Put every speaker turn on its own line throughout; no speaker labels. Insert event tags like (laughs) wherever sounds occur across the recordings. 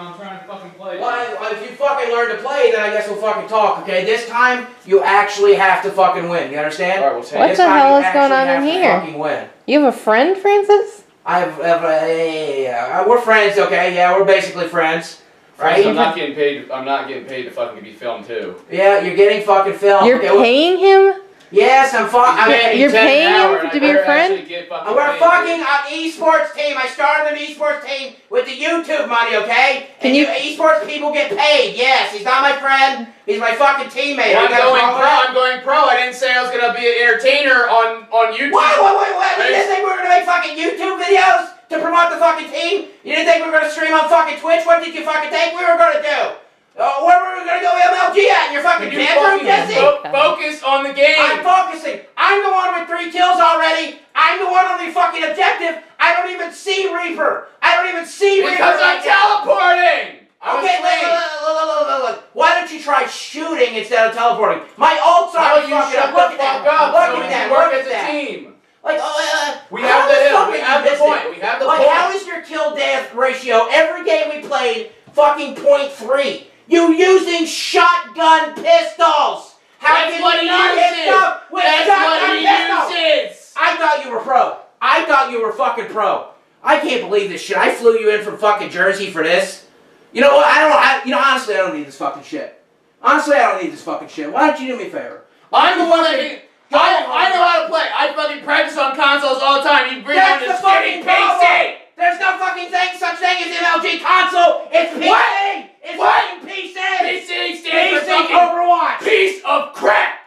I'm trying to fucking play.
Well, if you fucking learn to play, then I guess we'll fucking talk, okay? This time, you actually have to fucking win. You understand?
Alright, we'll
What
This
the
time
hell is going on in here?
Fucking win.
You have a friend, Francis?
I have, have a, yeah, uh, we're friends, okay? Yeah, we're basically friends,
Right? I'm not getting paid. I'm not getting paid to fucking be filmed too.
Yeah, you're getting fucking filmed.
You're
okay, well-
paying him?
Yes, I'm fucking. I mean,
You're paying him
hour, and I
to be your friend?
actually get fucking
And we're fucking an esports team. I started an esports team with the YouTube money, okay?
Can
and
you-
esports people get paid? Yes. He's not my friend. He's my fucking teammate.
Well, I'm going pro.
that?
I'm going pro. I didn't say I was gonna be an entertainer on on YouTube.
Wait, wait, wait, wait. You didn't think we were gonna make fucking YouTube videos to promote the fucking team? You didn't think we were gonna stream on fucking Twitch? What did you fucking think we were gonna do? Uh, where were we gonna go In your fucking
you
bedroom, Jesse?
fo- focus on the game.
I'm focusing. I'm the one with three kills already. I'm the one on the fucking objective. I don't even see Reaper. I don't even see Reaper.
because I'm teleporting.
Okay, look, look, look, look. Why don't you try shooting instead of teleporting? My ults are
you
fucking
shut
Look at that.
up
Look at that.
work
Look
as a
that.
team.
Like, uh,
We
how
have the we have the point. We have the
Like,
point.
how is your kill death ratio every game we played fucking point three? You using shotgun pistols. How
That's
can
what
you
he
not hit
uses.
stuff with
That's
shotgun
what he
pistols?
uses.
I thought you were pro. I thought you were fucking pro. I can't believe this shit. I flew you in from fucking Jersey for this. You know what? I don't. I, you know, honestly, I don't need this fucking shit. Honestly, I don't need this fucking shit. Why don't you do me a favor?
I'm the one that. I, I know how to play. I fucking practice on consoles all the time. You bring
That's
on
the
this
fucking
shitty
problem.
PC.
There's no fucking thing, such thing as MLG console. It's PC.
What?
It's
What?
fucking PC.
PC stands for
PC
fucking
Overwatch.
piece of crap.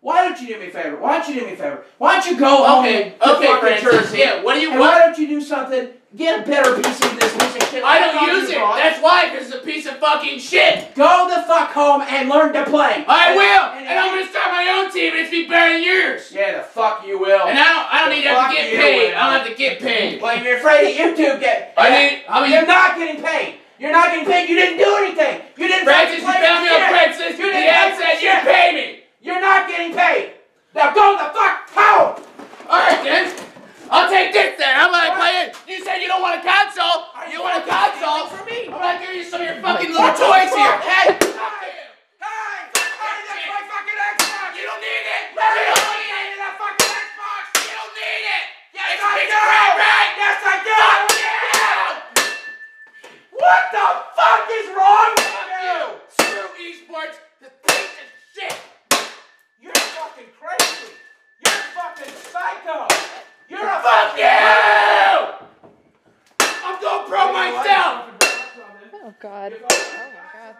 Why don't you do me a favor? Why don't you do me a favor? Why don't you go home
Okay,
to
okay,
fucking
Francis.
Jersey?
Yeah, what do you
and why don't you do something? Get a better piece of this piece of shit.
I don't use it.
bought.
That's why, because it's a piece of fucking shit.
Go the fuck home and learn to play.
I
And-
will,
and-
and I'm gonna start my own team, and it's be better than yours.
Yeah, the fuck you will.
And I don't, I don't
The
need to have to get paid.
will.
I don't have to get paid.
well, you're afraid of YouTube get.
I need, I mean,
You're not getting paid. You're not getting paid. You didn't do anything. You didn't
Francis, you
fucking play
found me
for
on
shit.
Craigslist.
You
The
didn't
ad
play for
said you
shit.
pay me.
You're not getting paid. Now go the fuck home.
All right, then. I'll take this then. How about I play it? You said you don't want a console. You want a console?
from me?
I'm gonna give you some of your fucking little toys here. Hey,
Hey, hey, that's my fucking Xbox.
you don't need it.
Let
You
me
don't
play
need it.
that fucking Xbox.
You don't need it.
Yes,
It's
I
a piece
do.
of crap, right?
Yes, I do.
Fuck you.
What the fuck is wrong with you?
Screw esports. The piece of shit.
You're fucking crazy. You're fucking psycho. You're a
Fuck you. I'm going pro myself.
Oh, God. Oh, my God.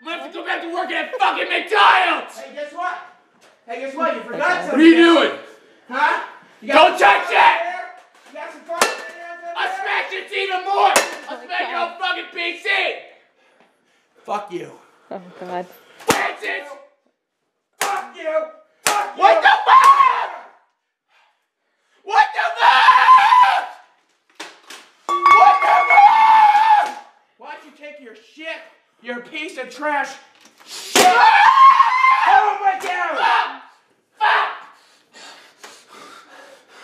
I'm gonna have to go back to working at fucking McDonald's.
Hey, guess what? Hey, guess what? You forgot something.
What are you doing?
Huh? You
Don't touch
fire
that!
You got some fire over there?
I'll smash it even more. Oh, I'll smash your whole fucking PC.
Fuck you.
Oh, God.
Francis.
Fuck you. Fuck you.
What the fuck?
Take your shit, your piece of trash shit home with you?
Fuck! Fuck!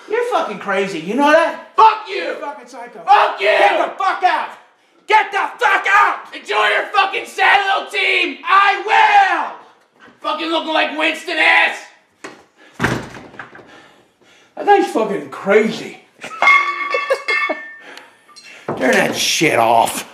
You're fucking crazy. You know that?
Fuck
You're fucking psycho.
Fuck you!
Get the fuck out. Get the fuck out.
Enjoy your fucking sad little team!
I will.
Fucking looking like Winston ass!
That guy's fucking crazy. (laughs) Turn that shit off.